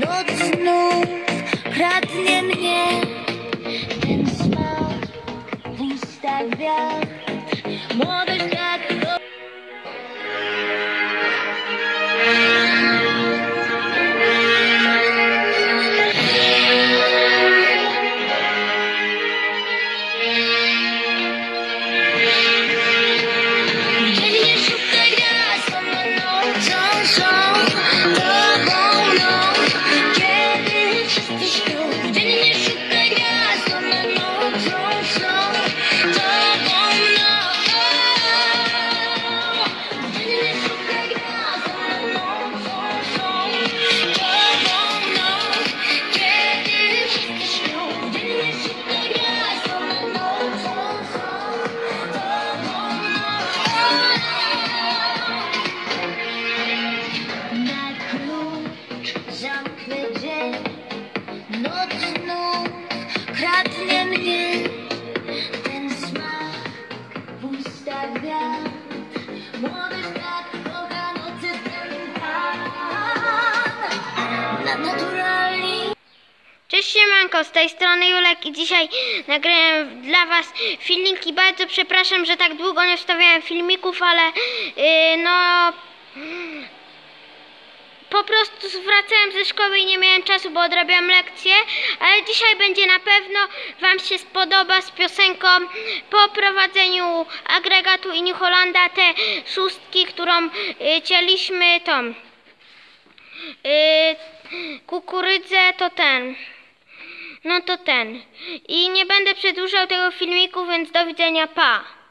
Noc znów kradnie mnie. Ten smak w ustach wiatr Młodość Cześć siemanko, z tej strony Julek i dzisiaj nagrałem dla was filmiki. Bardzo przepraszam, że tak długo nie wstawiałem filmików, ale yy, no... Po prostu wracałem ze szkoły i nie miałem czasu, bo odrabiam lekcje, ale dzisiaj będzie na pewno Wam się spodoba z piosenką po prowadzeniu agregatu i New te szóstki, którą y, cieliśmy tą y, kukurydzę, to ten. No to ten. I nie będę przedłużał tego filmiku, więc do widzenia, pa.